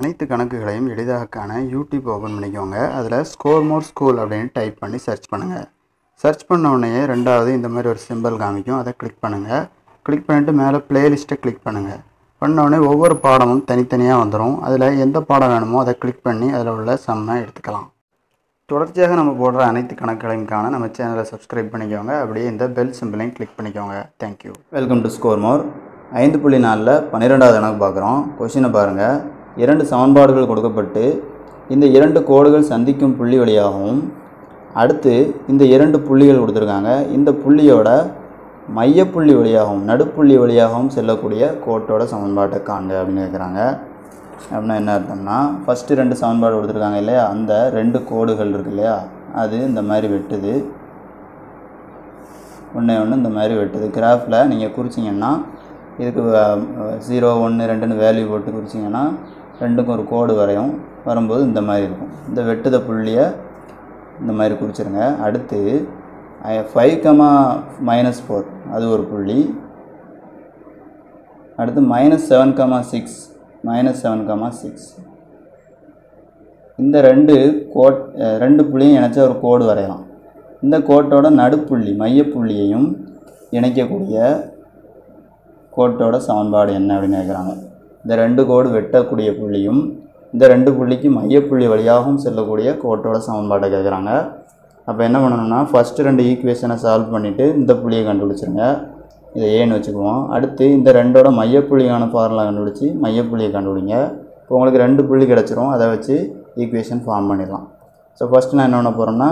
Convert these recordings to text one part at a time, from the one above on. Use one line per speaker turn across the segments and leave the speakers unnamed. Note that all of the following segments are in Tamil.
அனைத்து கணக்குகளையும் எளிதாக காண யூடியூப் ஓப்பன் பண்ணிக்கோங்க. அதில் ஸ்கோர் மோர் ஸ்கூல் அப்படின்னு டைப் பண்ணி சர்ச் பண்ணுங்கள் சர்ச் பண்ண உடனே ரெண்டாவது இந்த மாதிரி ஒரு சிம்பிள் காமிக்கும். அதை கிளிக் பண்ணுங்கள் கிளிக் பண்ணிவிட்டு மேலே பிளேலிஸ்ட்டை கிளிக் பண்ணுங்கள் பண்ண ஒவ்வொரு பாடமும் தனித்தனியாக வந்துடும் அதில் எந்த பாடம் வேணுமோ அதை கிளிக் பண்ணி அதில் உள்ள சம்மை எடுத்துக்கலாம். தொடர்ச்சியாக நம்ம போடுற அனைத்து கணக்குகளையும் காண நம்ம சேனலை சப்ஸ்கிரைப் பண்ணிக்கோங்க. அப்படியே இந்த பெல் சிம்பிளையும் கிளிக் பண்ணிக்கோங்க. Thank you welcome to score more ஐந்து புள்ளி நாலில் பன்னிரெண்டாவது கணக்கு பார்க்குறோம். கொஷினை பாருங்கள் இரண்டு சமன்பாடுகள் கொடுக்கப்பட்டு இந்த இரண்டு கோடுகள் சந்திக்கும் புள்ளி வழியாகவும் அடுத்து இந்த இரண்டு புள்ளிகள் கொடுத்துருக்காங்க. இந்த புள்ளியோட மையப்புள்ளி வழியாகவும் நடுப்புள்ளி வழியாகவும் செல்லக்கூடிய கோட்டோட சமன்பாட்டை காண்க அப்படின்னு கேட்குறாங்க அப்படின்னா என்ன அர்த்தம்னா ஃபஸ்ட்டு ரெண்டு சமன்பாடு கொடுத்துருக்காங்க இல்லையா? அந்த ரெண்டு கோடுகள் இருக்கு இல்லையா? அது இந்த மாதிரி வெட்டுது. ஒன்றே ஒன்று இந்த மாதிரி வெட்டுது. கிராஃபில் நீங்கள் குறிச்சிங்கன்னா இதுக்கு ஜீரோ ஒன்று ரெண்டுன்னு வேல்யூ போட்டு குறிச்சிங்கன்னா ரெண்டுக்கும் ஒரு கோடு வரையும் வரும்போது இந்த மாதிரி இருக்கும். இந்த வெட்டுத புள்ளியை இந்த மாதிரி குறிச்சிருங்க. அடுத்து ஃபைவ் கமா மைனஸ் ஃபோர் அது ஒரு புள்ளி. அடுத்து minus seven comma six minus seven comma six இந்த ரெண்டு கோட் ரெண்டு புள்ளியும் இணைச்ச ஒரு கோடு வரையலாம். இந்த கோட்டோட நடுப்புள்ளி மையப்புள்ளியையும் இணைக்கக்கூடிய கோட்டோட சமன்பாடு என்ன அப்படின்னு கேட்குறாங்க இந்த ரெண்டு கோடு வெட்டக்கூடிய புள்ளியும் இந்த ரெண்டு புள்ளிக்கு மையப்புள்ளி வழியாகவும் செல்லக்கூடிய கோட்டோட சமன்பாட்டை கேட்குறாங்க அப்போ என்ன பண்ணணும்னா ஃபஸ்ட்டு ரெண்டு ஈக்குவேஷனை சால்வ் பண்ணிவிட்டு இந்த புள்ளியை கண்டுபிடிச்சிருங்க. இதை ஏன்னு வச்சுக்குவோம். அடுத்து இந்த ரெண்டோட மையப்புள்ளியான ஃபார்முலா கண்டுபிடிச்சி மையப்புள்ளியை கண்டுபிடிங்க. இப்போ உங்களுக்கு ரெண்டு புள்ளி கிடச்சிரும். அதை வச்சு ஈக்குவேஷன் ஃபார்ம் பண்ணிடலாம். ஸோ ஃபஸ்ட்டு நான் என்ன பண்ண போகிறேன்னா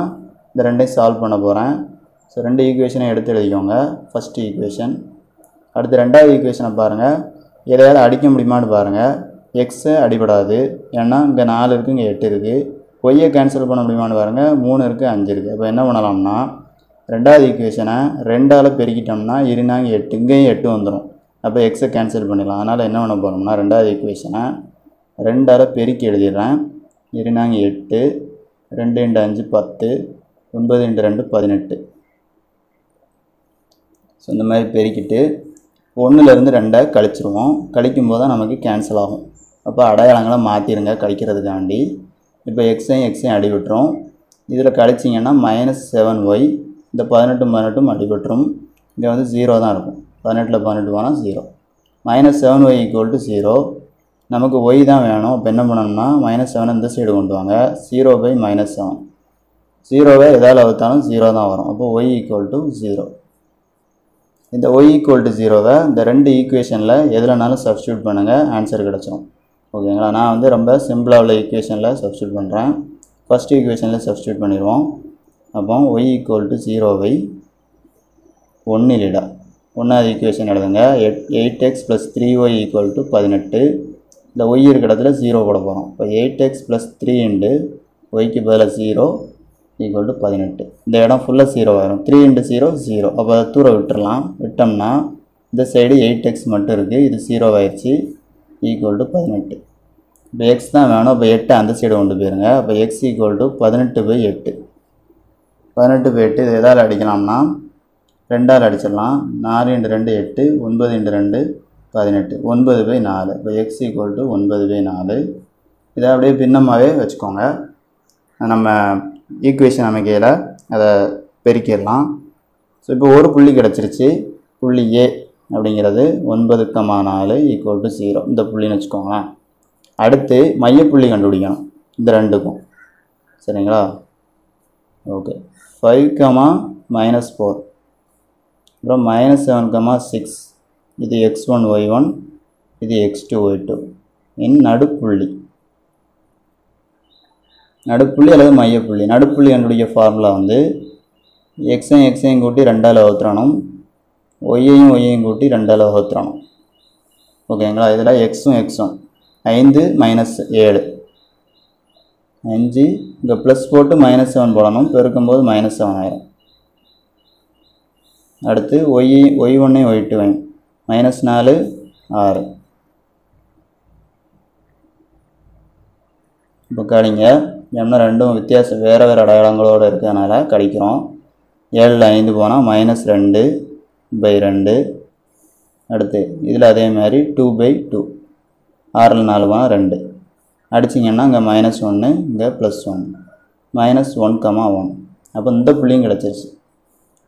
இந்த ரெண்டையும் சால்வ் பண்ண போகிறேன் ஸோ ரெண்டு ஈக்குவேஷனை எடுத்து எழுதிக்கோங்க. ஃபஸ்ட்டு ஈக்குவேஷன் அடுத்து ரெண்டாவது ஈக்குவேஷனை பாருங்கள் எதையாவது அடிக்க முடியுமான்னு பாருங்கள் எக்ஸு அடிபடாது. ஏன்னா இங்கே நாலு இருக்குது இங்கே எட்டு இருக்குது ஒய்யை கேன்சல் பண்ண முடியுமான்னு பாருங்கள் மூணு இருக்குது அஞ்சு இருக்குது அப்போ என்ன பண்ணலாம்னா ரெண்டாவது ஈக்குவேஷனை ரெண்டால் பெருக்கிட்டோம்னா இருநாங்க எட்டு இங்கேயும் எட்டு வந்துடும் அப்போ எக்ஸை கேன்சல் பண்ணிடலாம். அதனால் என்ன பண்ண போகிறோம்னா ரெண்டாவது ஈக்குவேஷனை ரெண்டால் பெருக்கி எழுதிடுறேன். இருநாங்க எட்டு ரெண்டு இண்டு அஞ்சு பத்து ஒன்பது இண்டு ரெண்டு பதினெட்டு. ஸோ இந்த மாதிரி பெருக்கிட்டு ஒன்றுலேருந்து ரெண்டை கழிச்சிருவோம். கழிக்கும் போது தான் நமக்கு கேன்சல் ஆகும். அப்போ அடையாளங்களை மாற்றிடுங்க கழிக்கிறதுக்காண்டி. இப்போ எக்ஸையும் எக்ஸையும் அடிவிட்டுரும் இதில் கழிச்சிங்கன்னா மைனஸ் செவன் ஒய் இந்த பதினெட்டும் பதினெட்டும் அடிபட்டுரும். இங்கே வந்து ஜீரோ தான் இருக்கும். பதினெட்டில் பதினெட்டு போனால் zero minus seven y equal to zero நமக்கு ஒய் தான் வேணும். இப்போ என்ன பண்ணணும்னா மைனஸ் செவன் இந்த சைடு கொண்டு வாங்க. ஜீரோ பை மைனஸ் செவன் ஜீரோவை எதாவது அவுத்தாலும் ஜீரோ தான் வரும். அப்போ ஒய் ஈக்குவல் டு ஜீரோ இந்த ஒய் ஈக்குவல் டு ஜீரோவை இந்த ரெண்டு ஈக்குவேஷனில் எதுலனாலும் சப்ஸ்டியூட் பண்ணுங்கள் ஆன்சர் கிடச்சிரும். ஓகேங்களா நான் வந்து ரொம்ப சிம்பிளாக உள்ள ஈக்குவேஷனில் சப்ஸ்டியூட் பண்ணுறேன் ஃபஸ்ட் ஈக்குவேஷனில் சப்ஸ்டியூட் பண்ணிடுவோம். அப்போ ஒய் ஈக்குவல் டு ஜீரோவை ஒன்றிலிட ஒன்றாவது ஈக்குவேஷன் எழுதுங்க. எட் eight x plus three y equal to பதினெட்டு. இந்த ஒய் இருக்கிற இடத்துல ஜீரோ போட போகிறோம் இப்போ eight x plus three into ஒய்க்கு பதிலாக ஜீரோ ஈக்குவல் டு பதினெட்டு. இந்த இடம் ஃபுல்லாக ஜீரோ வரும். த்ரீ இன்ட்டு ஜீரோ ஜீரோ அப்போ அதை தூர விட்டுடலாம் விட்டோம்னா இந்த சைடு எயிட் எக்ஸ் மட்டும் இருக்குது இது ஜீரோ ஆயிடுச்சு. ஈக்குவல் டு பதினெட்டு. இப்போ எக்ஸ் தான் வேணும். இப்போ எட்டு அந்த சைடு கொண்டு போயிருங்க. அப்போ எக்ஸ் ஈக்குவல் டு பதினெட்டு பை எட்டு. பதினெட்டு பை எட்டு இது எதால் அடிக்கலாம்னா ரெண்டால் அடிச்சிடலாம். நாலு இன்ட்டு ரெண்டு எட்டு ஒன்பது இன்ட்டு ரெண்டு பதினெட்டு. ஒன்பது பை நாலு. இப்போ எக்ஸ் ஈக்குவல் டு ஒன்பது பை நாலு. இதை அப்படியே பின்னமாகவே வச்சுக்கோங்க. நம்ம ஈக்குவேஷன் அமைக்கையில் அதை பெருக்கிடலாம். ஸோ இப்போ ஒரு புள்ளி கிடச்சிருச்சு. புள்ளி ஏ அப்படிங்கிறது ஒன்பது கமா நாலு ஈக்குவல் டு ஜீரோ இந்த புள்ளின்னு வச்சுக்கோங்களேன். அடுத்து மையப்புள்ளி கண்டுபிடிக்கணும். இந்த ரெண்டுக்கும். சரிங்களா? Okay five comma minus four அப்புறம் மைனஸ் செவன் கமா சிக்ஸ் இது எக்ஸ் ஒன் ஒய் ஒன் இது எக்ஸ் டூ ஒய் டூ இன் நடுப்புள்ளி. நடுப்புள்ளி அல்லது மையப்புள்ளி. நடுப்புள்ளி கண்டுபிடிக்க ஃபார்முலா வந்து எக்ஸையும் எக்ஸையும் கூட்டி ரெண்டால் வகுத்துறணும். ஒய்யையும் ஒய்யையும் கூட்டி ரெண்டால் வகுத்துறணும். ஓகேங்களா இதில் எக்ஸும் எக்ஸும் ஐந்து மைனஸ் ஏழு. அஞ்சு இங்கே ப்ளஸ் போட்டு மைனஸ் செவன் போடணும். பெருக்கும்போது மைனஸ் செவன் ஆயிரும். அடுத்து ஒய் ஒய் ஒன்றையும் ஒய் டூ மைனஸ் நாலு ஆறு. இப்போ கழிங்க ஏன்னா ரெண்டும் வித்தியாசம் வேறு வேறு அடையாளங்களோடு இருக்கிறதுனால கழிக்கிறோம். ஏழில் ஐந்து போனால் மைனஸ் ரெண்டு பை ரெண்டு. அடுத்து இதில் அதே மாதிரி டூ பை டூ ஆறில் நாலு போனால் ரெண்டு. அடிச்சிங்கன்னா இங்கே மைனஸ் ஒன்று இங்கே plus one minus one comma one அப்போ இந்த புள்ளியும் கிடச்சிருச்சு.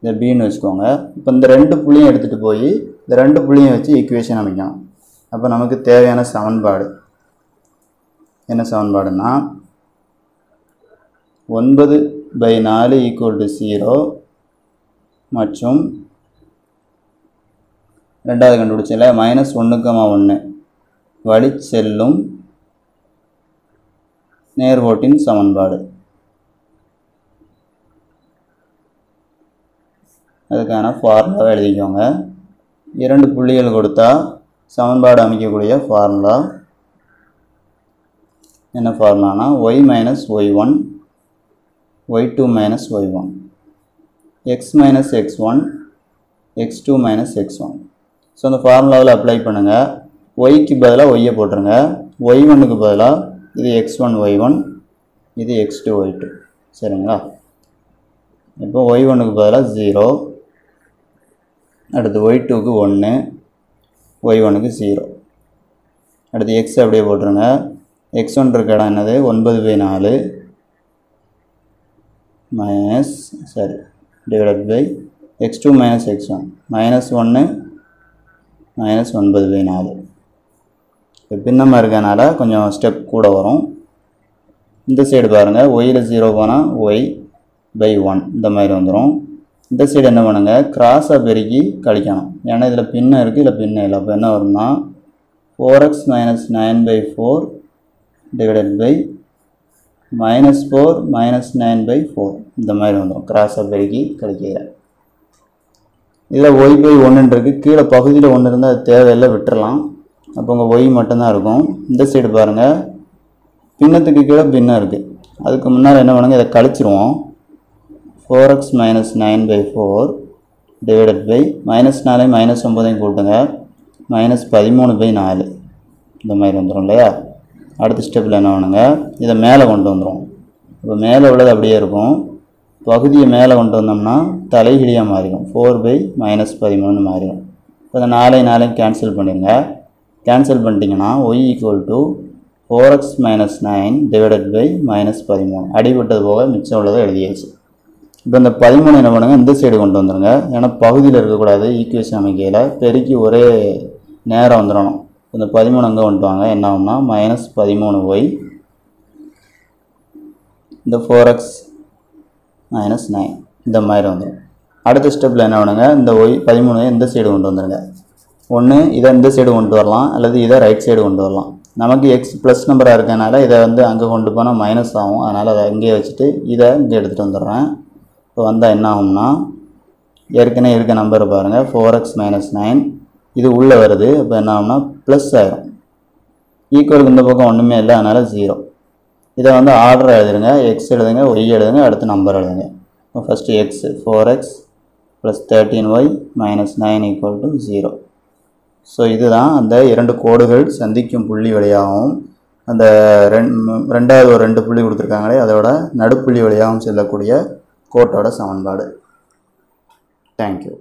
இந்த பின்னு வச்சுக்கோங்க. இப்போ இந்த ரெண்டு புள்ளியும் எடுத்துகிட்டு போய் இந்த ரெண்டு புள்ளியும் வச்சு ஈக்குவேஷன் அமைக்கணும் அப்போ நமக்கு தேவையான சமன்பாடு. என்ன சமன்பாடுன்னா ஒன்பது பை நாலு ஈக்குவல் டு ஜீரோ மற்றும் ரெண்டாவது கண்டுபிடிச்சல மைனஸ் ஒன்றுக்கமா ஒன்று வழி செல்லும் நேர்கோட்டின் சமன்பாடு. அதுக்கான ஃபார்முலாவை எழுதிக்கோங்க. இரண்டு புள்ளிகள் கொடுத்தா சமன்பாடு அமைக்கக்கூடிய ஃபார்முலா என்ன ஃபார்முலானா y minus y one y two minus y one x minus x one x two minus x one so அந்த ஃபார்முலாவில் அப்ளை பண்ணுங்கள் ஒய்க்கு பதிலாக ஒய்யை போட்டுருங்க. ஒய் ஒன்னுக்கு பதிலாக இது எக்ஸ் ஒன் ஒய் ஒன் இது எக்ஸ் டூ ஒய் டூ சரிங்களா? இப்போ ஒய் ஒன்னுக்கு பதிலாக ஜீரோ அடுத்து ஒய் டூக்கு ஒன்று ஒய் ஒனுக்கு ஜீரோ அடுத்து எக்ஸ் அப்படியே போட்டுருங்க. எக்ஸ் ஒன் இருக்க இடம் என்னது? ஒன்பது பை நாலு. மைனஸ் சரி divided by x two minus x one minus ஒன்று மைனஸ் ஒன்பது பை நாலு. பின்னமாக இருக்கனால கொஞ்சம் ஸ்டெப் கூட வரும். இந்த சைடு பாருங்கள் ஒயில் ஜீரோ போனால் ஒய் பை ஒன் இந்த மாதிரி வந்துடும் இந்த சைடு என்ன பண்ணுங்கள் கிராஸை பெருக்கி கழிக்கணும். ஏன்னா இதில் பின்ன இருக்குது இதில் பின்ன இல்லை. அப்போ என்ன வரும்னா four x minus nine by four divided by minus four minus nine by four இந்த மாதிரி வந்துடும் கிராஸாக பெருக்கி கழிக்கிற இதில் ஒய் பை ஒன்றுன்னு இருக்குது கீழே பகுதியில் ஒன்று இருந்தால் அது தேவையில்லை விட்டுறலாம். அப்போ உங்கள் ஒய் மட்டும்தான் இருக்கும். இந்த சைடு பாருங்கள் பின்னத்துக்கு கீழே பின்னம் இருக்குது அதுக்கு முன்னால் என்ன பண்ணுங்க இதை கழிச்சிருவோம். Four x minus nine by four divided by minus நாலு மைனஸ் ஒம்பதையும் கூட்டுங்க. மைனஸ் பதிமூணு பை நாலு. இந்த மாதிரி வந்துடும் இல்லையா? அடுத்த ஸ்டெப்பில் என்ன பண்ணுங்க? இதை மேலே கொண்டு வந்துடும் இப்போ மேலே உள்ளது அப்படியே இருக்கும். பகுதியை மேலே கொண்டு வந்தோம்னா தலைகிழியாக மாறிடும். ஃபோர் பை மைனஸ் பதிமூணு மாறிடும். இப்போ இந்த நாலே நாளையும் கேன்சல் பண்ணிடுங்க கேன்சல் பண்ணிட்டீங்கன்னா y equal to four x minus nine divided by minus பதிமூணு. அடிபட்டது போக மிச்சம் உள்ளதை எழுதியாச்சு. இப்போ இந்த பதிமூணு என்ன பண்ணுங்கள் இந்த சைடு கொண்டு வந்துடுங்க ஏன்னா பகுதியில் இருக்கக்கூடாது. ஈக்குவேஷன் அமைக்கையில் பெருக்கி ஒரே நேரம் வந்துடணும். இந்த பதிமூணு அங்கே வந்துட்டுவாங்க வாங்க என்ன ஆகும்னா மைனஸ் பதிமூணு ஒய் இந்த ஃபோர் எக்ஸ் மைனஸ் நைன் இந்த மாதிரி வந்துடும். அடுத்த ஸ்டெப்பில் என்ன பண்ணுங்க? இந்த ஒய் பதிமூணு இந்த சைடு கொண்டு வந்துடுங்க ஒன்று இதை இந்த சைடு கொண்டு வரலாம். அல்லது இதை ரைட் சைடு கொண்டு வரலாம். நமக்கு எக்ஸ் ப்ளஸ் நம்பராக இருக்கனால இதை வந்து அங்கே கொண்டு போனால் மைனஸ் ஆகும். அதனால் அதை அங்கேயே வச்சுட்டு இதை இங்கே எடுத்துகிட்டு வந்துடுறேன். இப்போ வந்தால் என்ன ஆகும்னா ஏற்கனவே இருக்க நம்பர் பாருங்கள் ஃபோர் எக்ஸ் மைனஸ் நைன் இது உள்ளே வருது. இப்போ என்ன ஆகும்னா ப்ளஸ் ஆகிரும் ஈக்குவலுக்கு இந்த பக்கம் ஒன்றுமே இல்லை அதனால் ஜீரோ இதை வந்து ஆர்டர் எழுதுங்க எக்ஸ் எழுதுங்க ஒய் எழுதுங்க அடுத்து நம்பர் எழுதுங்க. First x four x plus thirteen y minus nine equal to zero so இதுதான் அந்த இரண்டு கோடுகள் சந்திக்கும் புள்ளி வழியாகவும் அந்த ரெண் ரெண்டாவது ஒரு ரெண்டு புள்ளி கொடுத்துருக்காங்களே அதோட நடுப்புள்ளி வழியாகவும் செல்லக்கூடிய கோட்டோட சமன்பாடு. தேங்க்யூ